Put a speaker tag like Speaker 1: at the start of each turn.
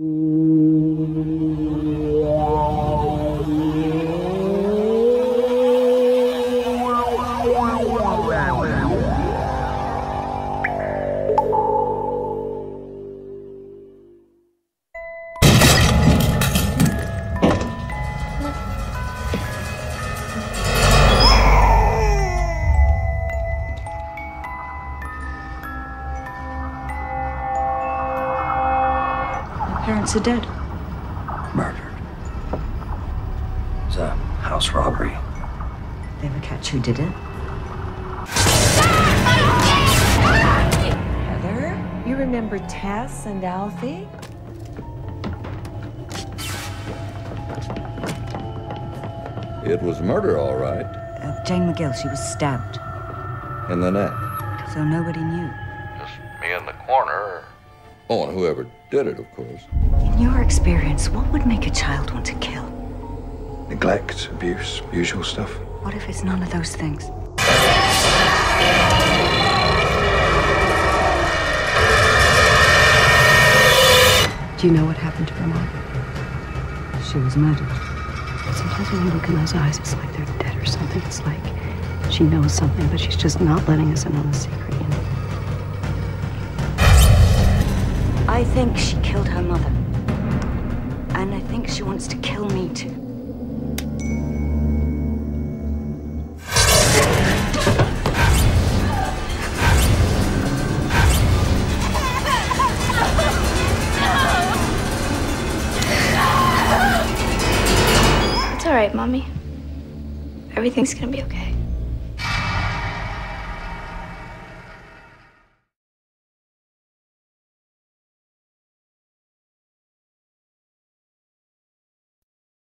Speaker 1: Wow, wow, wow. Parents are dead.
Speaker 2: Murdered. It's a house robbery.
Speaker 1: They ever catch who did it?
Speaker 3: Heather, you remember Tess and Alfie?
Speaker 4: It was murder, all right.
Speaker 1: Uh, Jane McGill, she was stabbed.
Speaker 4: In the neck.
Speaker 1: So nobody knew.
Speaker 4: Just me in the corner. Oh, and whoever did it, of course.
Speaker 1: In your experience, what would make a child want to kill?
Speaker 5: Neglect, abuse, usual stuff.
Speaker 1: What if it's none of those things?
Speaker 6: Do you know what happened to her mom?
Speaker 1: She was murdered.
Speaker 6: Sometimes when you look in those eyes, it's like they're dead or something. It's like she knows something, but she's just not letting us in on the secret,
Speaker 1: I think she killed her mother. And I think she wants to kill me too.
Speaker 7: It's all right, Mommy. Everything's gonna be okay.